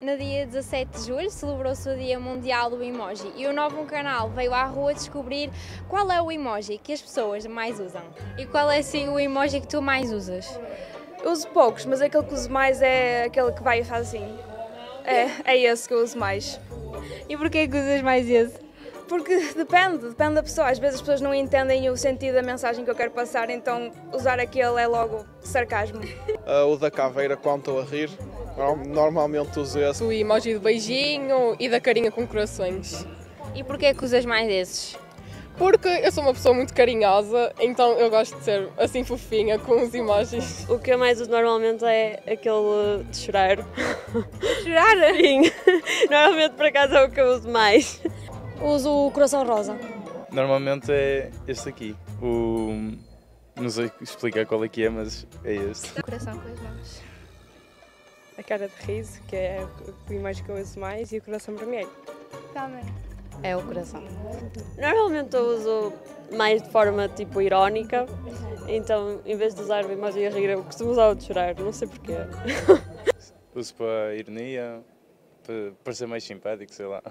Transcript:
No dia 17 de julho celebrou-se o Dia Mundial do Emoji e o Novo Canal veio à rua descobrir qual é o emoji que as pessoas mais usam. E qual é sim o emoji que tu mais usas? Eu uso poucos, mas aquele que uso mais é aquele que vai e faz assim. É, é esse que eu uso mais. E porquê que usas mais esse? Porque depende, depende da pessoa. Às vezes as pessoas não entendem o sentido da mensagem que eu quero passar, então usar aquele é logo sarcasmo. Uh, o da caveira quando estou a rir, normalmente uso esse. O emoji do beijinho e da carinha com corações. E porquê que usas mais esses? Porque eu sou uma pessoa muito carinhosa, então eu gosto de ser assim fofinha com os emojis. O que eu mais uso normalmente é aquele de chorar. Chorar? Sim, normalmente por acaso é o que eu uso mais. Uso o coração rosa. Normalmente é este aqui. O. Não sei explicar qual é que é, mas é este. Coração com as mãos. A cara de riso, que é o imagem que eu uso mais, e o coração vermelho. Também. É o coração. Normalmente eu uso mais de forma tipo irónica, então em vez de usar o emoji a rir, eu costumo usar o de chorar, não sei porquê. Uso para ironia, para, para ser mais simpático, sei lá.